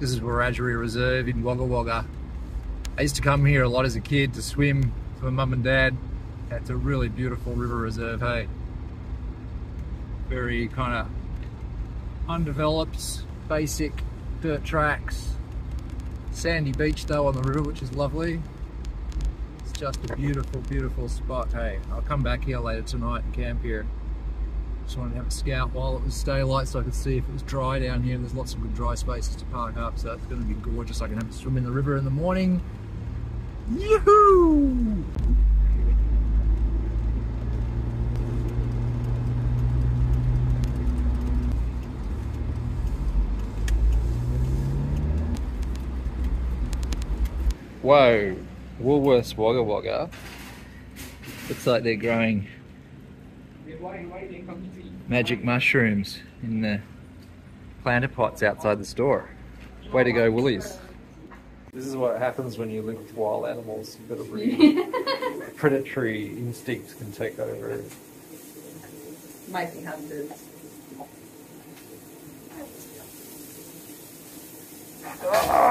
This is Wiradjuri Reserve in Wagga Wagga. I used to come here a lot as a kid to swim with my mum and dad. It's a really beautiful river reserve, hey. Very kind of undeveloped, basic dirt tracks. Sandy beach though on the river, which is lovely. It's just a beautiful, beautiful spot. Hey, I'll come back here later tonight and camp here. Just wanted to have a scout while it was daylight so I could see if it was dry down here. There's lots of good dry spaces to park up, so it's going to be gorgeous. I can have a swim in the river in the morning. Yoo-hoo! Whoa, Woolworths Wagga Wagga. Looks like they're growing Magic mushrooms in the planter pots outside the store. Way to go, Woolies. This is what happens when you live with wild animals. You've got really predatory instincts can take over. Might be hunters. Ah!